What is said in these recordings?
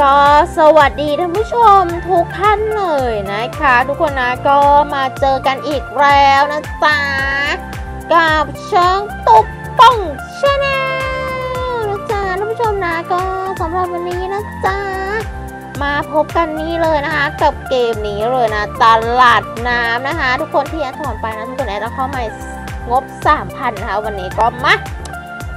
ก็สวัสดีท่านผู้ชมทุกท่านเลยนะคะ ทุกคนนะก็มาเจอกันอีกแล้วนะจ๊ะกับช่องตุ๊กป้อง channel นะจ๊ะท่านผู้ชมนะก็สำหรับวันนี้นะจ๊ะมาพบกันนี้เลยนะคะ กับเกมนี้เลยนะตลาดน้ำนะคะ ทุกคนที่แอดถอนไปนะทุกคนแอดเอาเข้าใหม่งบ 3,000นะคะวันนี้ก็มา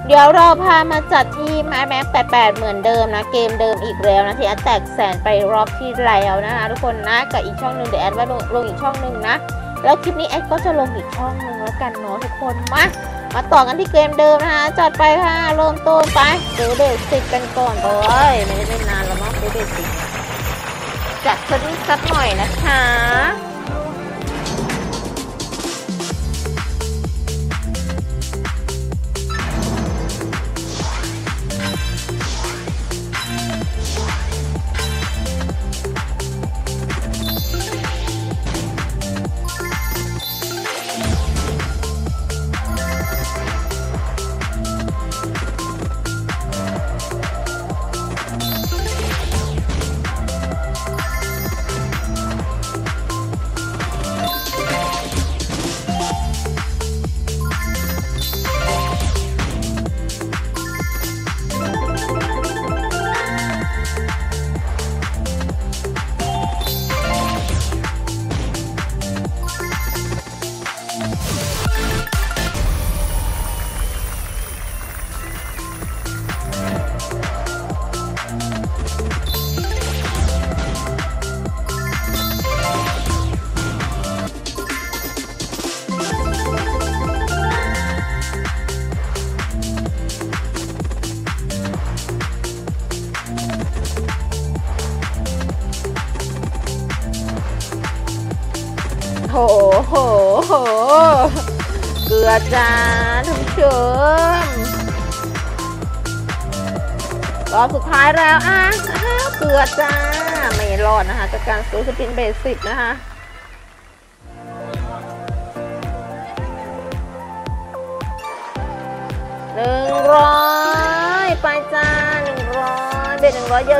เดี๋ยวเราพามาจัดที่มาแม็ก88เหมือนเดิมนะ เกมเดิมอีกแล้วนะที่แอดแตกแสนไปรอบที่แล้วนะคะทุกคนนะกับอีกช่องหนึ่งเดี๋ยวแอดว่าลงอีกช่องหนึ่งนะ แล้วคลิปนี้แอดก็จะลงอีกช่องหนึ่งแล้วกันเนาะทุกคนมามาต่อกันที่เกมเดิมนะคะจัดไปค่ะเริ่มต้นไปดูเบสิกกันก่อนเลยไม่ได้เล่นนานแล้วเนาะดูเบสิกจัดสักนิดสักหน่อยนะคะ โหโหโหเกลือจ้าท่านผู้ชมรอบสุดท้ายแล้วอะเกลือจ้า ไม่รอดนะคะ จากการซื้สปินเบสิกนะคะหนึ่งร้อยไปจ้าหนึ่งร้อยเบ็ดหนึ่งร้อยย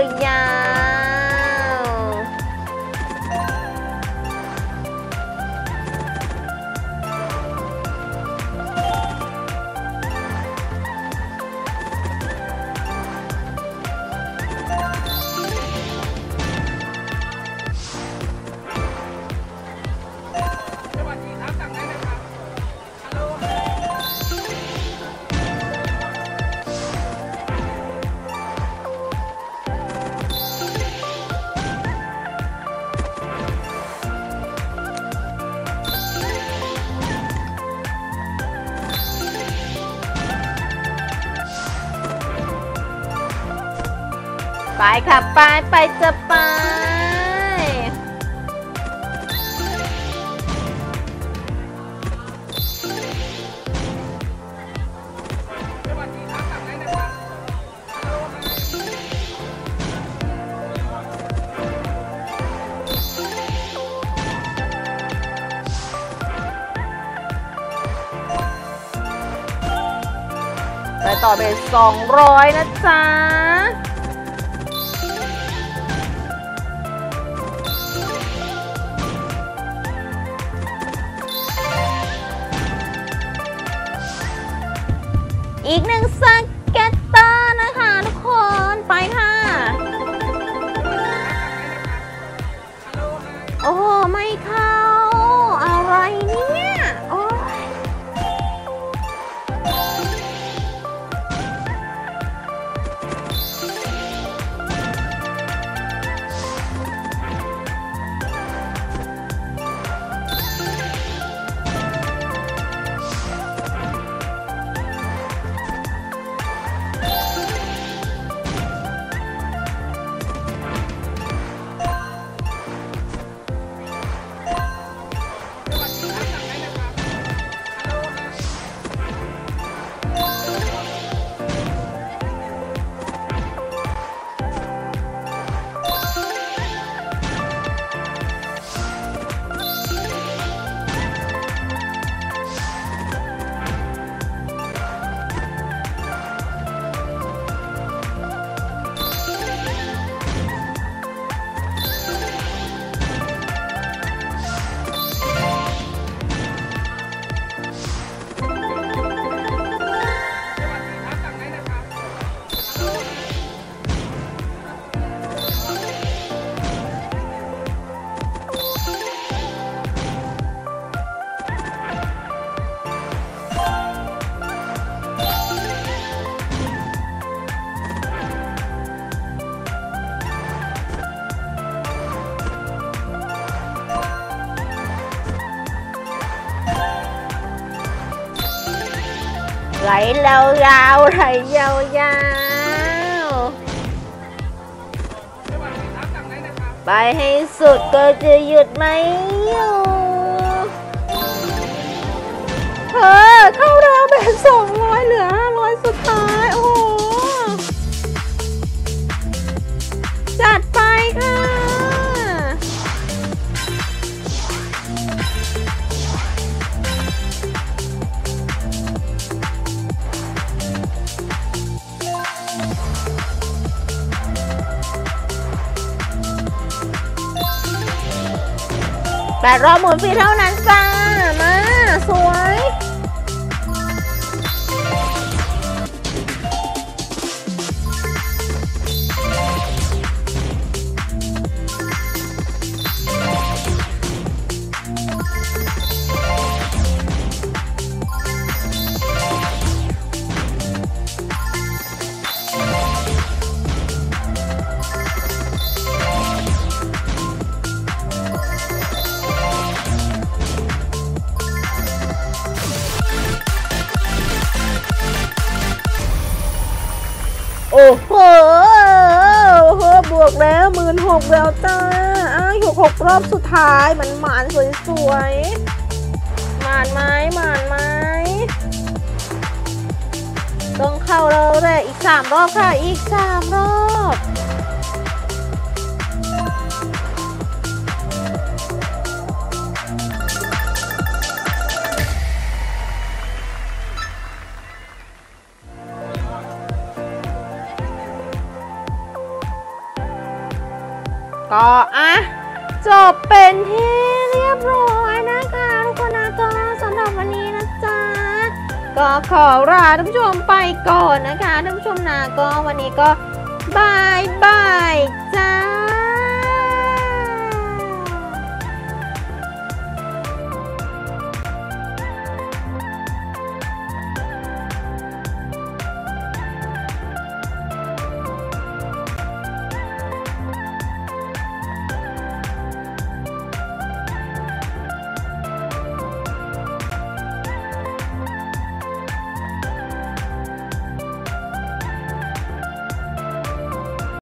ไปค่ะ ไปไปจะไปได้เบรับไปต่อไปสองร้อยนะจ๊ะ โอ้ไม่ค่ะ ไหลแล้วยาวไหลยา แปดรอบหมุนฟรีเท่านั้นจ้า มา สวย อ้โหโอ้โหบวกแล้วหมื่นหกแล้วจ้าอ้าวหกหกรอบสุดท้ายมันหมานสวยๆหมานไหมหมานไหมต้องเข้าเราแหละอีกสามรอบค่ะ อีกสามรอบ ก็อะจบเป็นที่เรียบร้อยนะคะทุกคนนะก็สำหรับวันนี้นะจ๊ะก็ขอลาท่านผู้ชมไปก่อนนะคะท่านผู้ชมนะก็วันนี้ก็บายบายจ้า